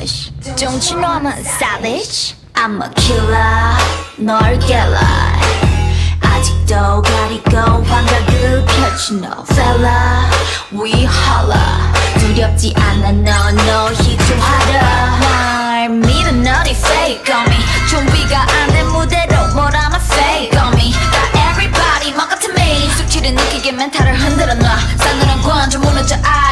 Hush Don't you know I'm a savage I'm a killer 널 깨라 아직도 가리고 환각을 펼친 no fella We holla 두렵지 않아 너너 희투하라 날 믿어 너리 fake on me 준비가 안 된 무대로 뭘 하나 fake on me 다 everybody 막 같은 me 숙취를 느끼게 멘탈을 흔들어 놔 싸늘한 관점 무너져 I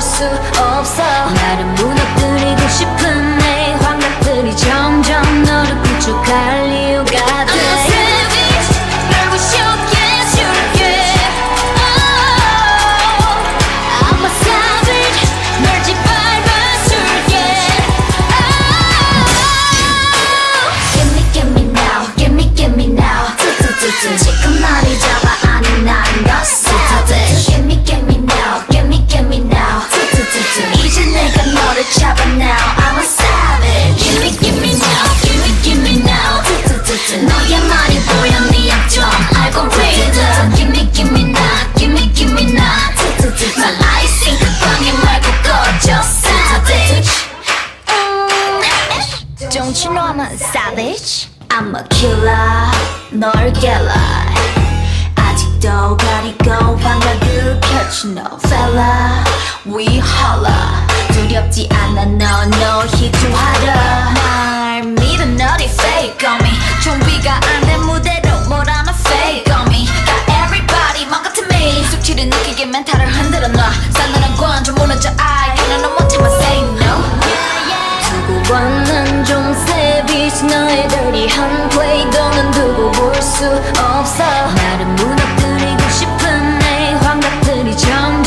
수 없어. 나를 무너뜨리고 싶은 I'm a savage? I'm a killer 널 깨라 아직도 가리고 환각을 펼친 no fella We holla 두렵지 않아 너너 희투하라 날 믿어 너리 fake on me 준비가 안된 무대로 뭘 하나 fake on me 다 everybody 막 같은 me 숙취를 느끼게 멘탈을 흔들어 dirty한 play 너는 두고 볼 수 없어. 나를 무너뜨리고 싶은 내 환각들이 점점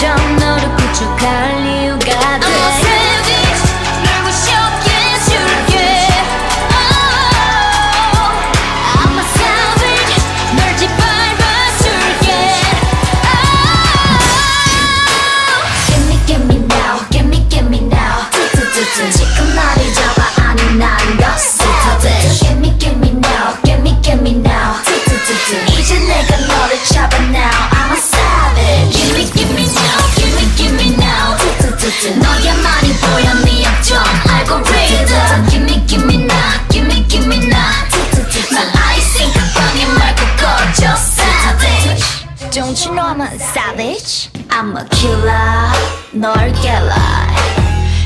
Know I'm a savage? I'm a killer 널 깨라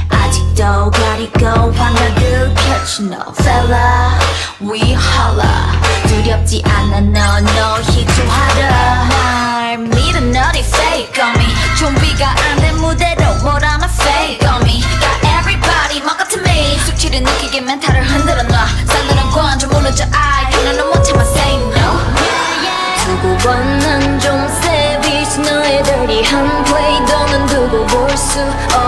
아직도 가리고 환각을 펼친 no fella We holla 두렵지 않아 너너 두